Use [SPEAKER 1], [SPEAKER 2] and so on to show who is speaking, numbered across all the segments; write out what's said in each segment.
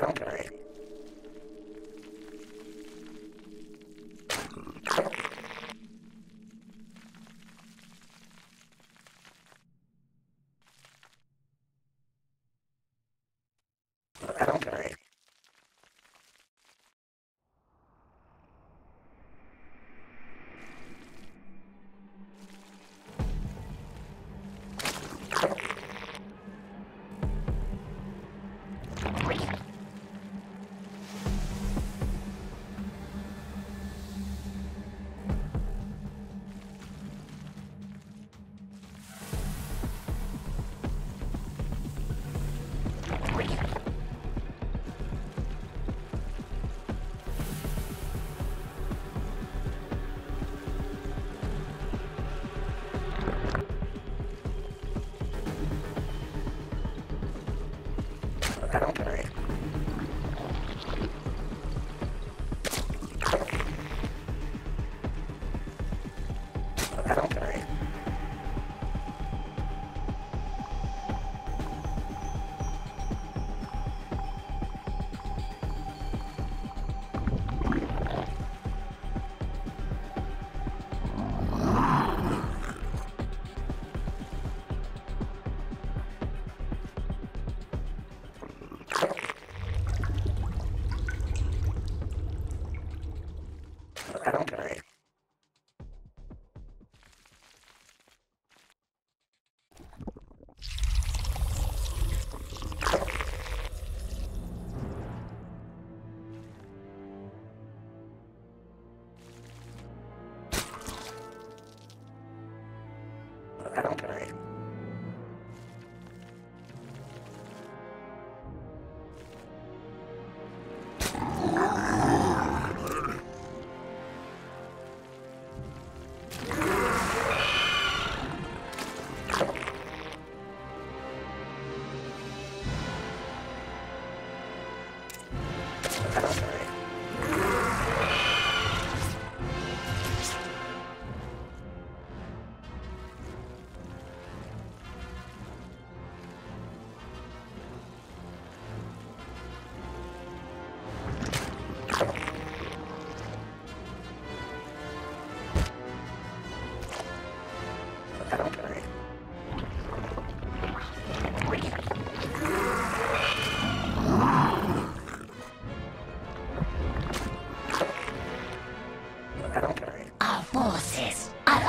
[SPEAKER 1] program.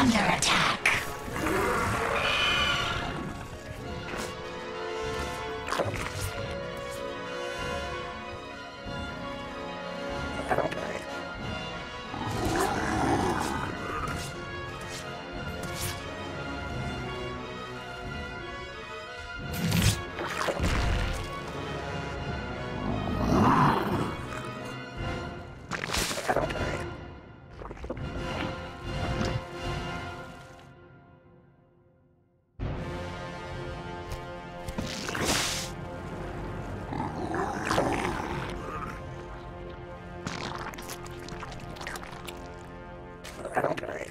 [SPEAKER 1] Under
[SPEAKER 2] Okay.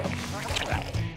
[SPEAKER 1] Right.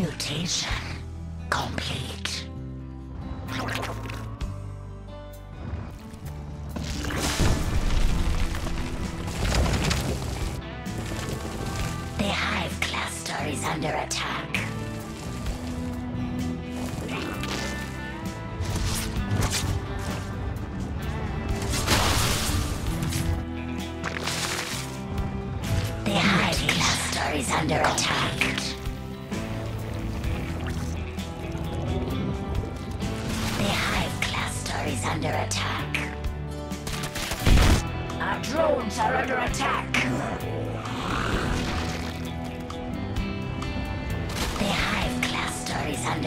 [SPEAKER 1] Mutation complete.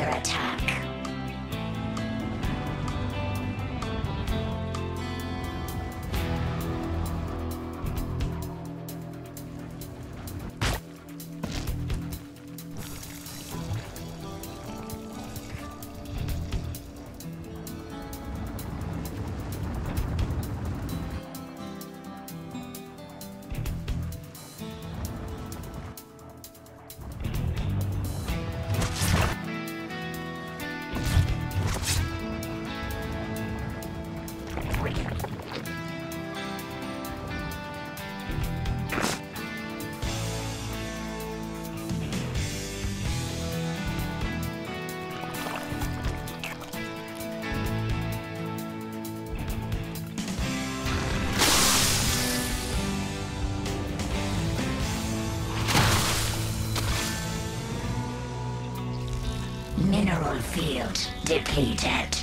[SPEAKER 1] under attack. field depleted.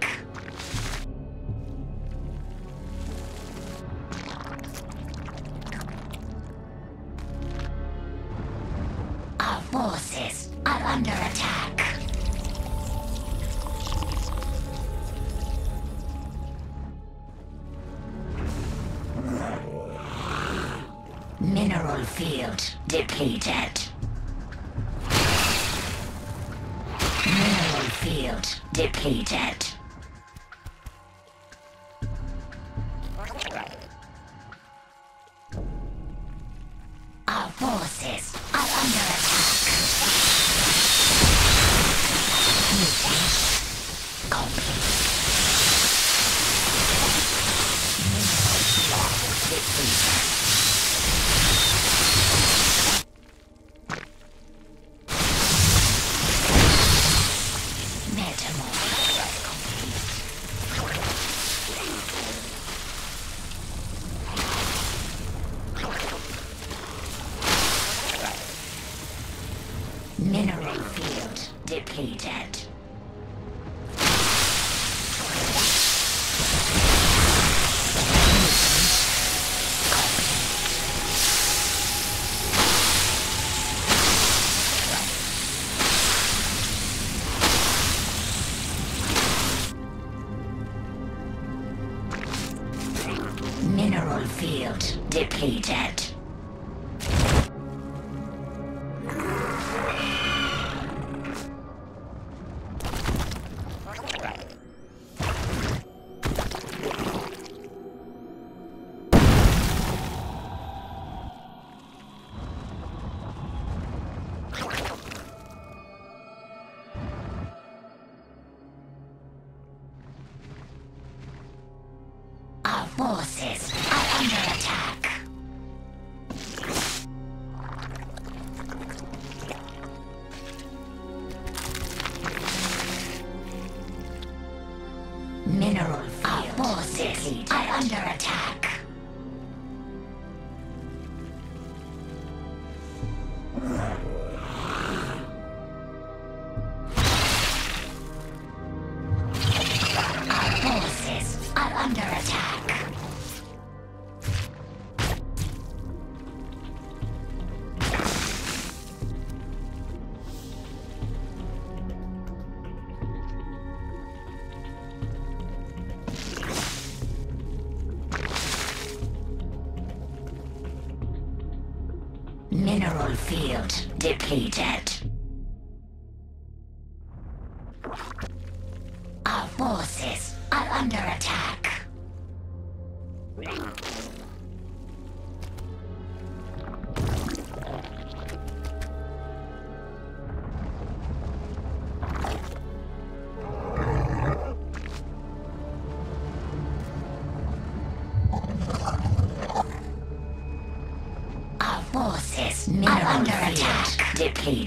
[SPEAKER 1] completed. Mineral field depleted. out depleted. defeated. Our forces are under attack.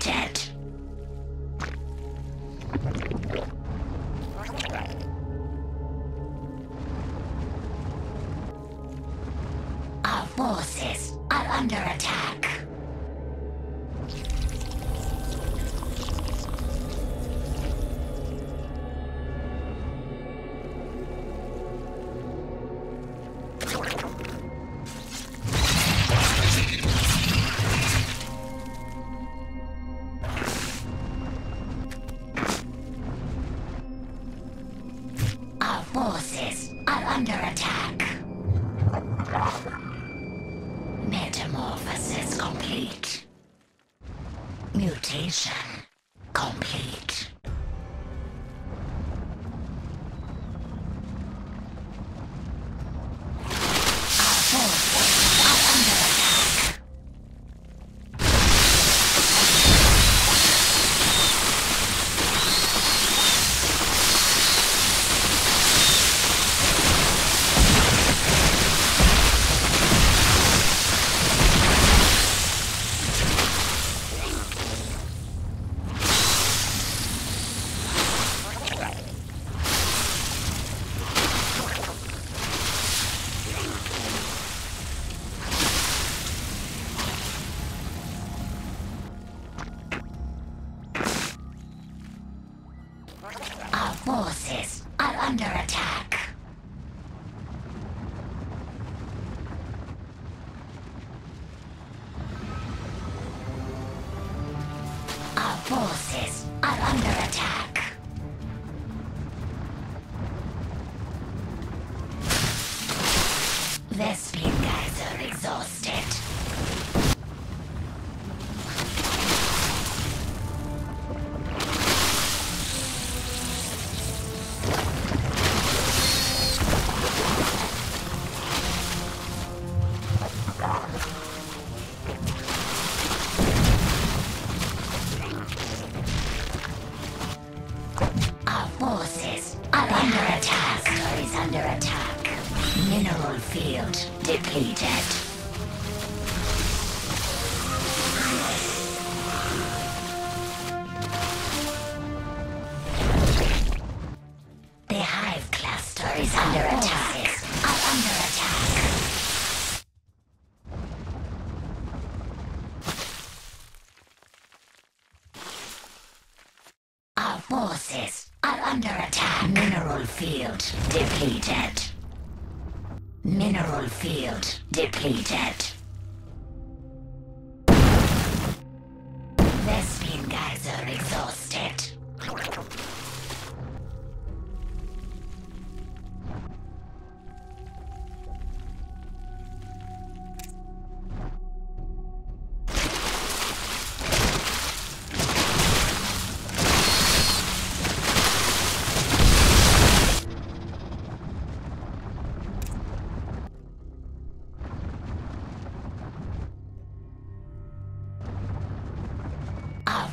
[SPEAKER 1] attention. Leslie. forces are under attack. Mineral field depleted. Mineral field depleted.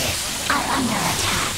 [SPEAKER 1] Forces are under attack.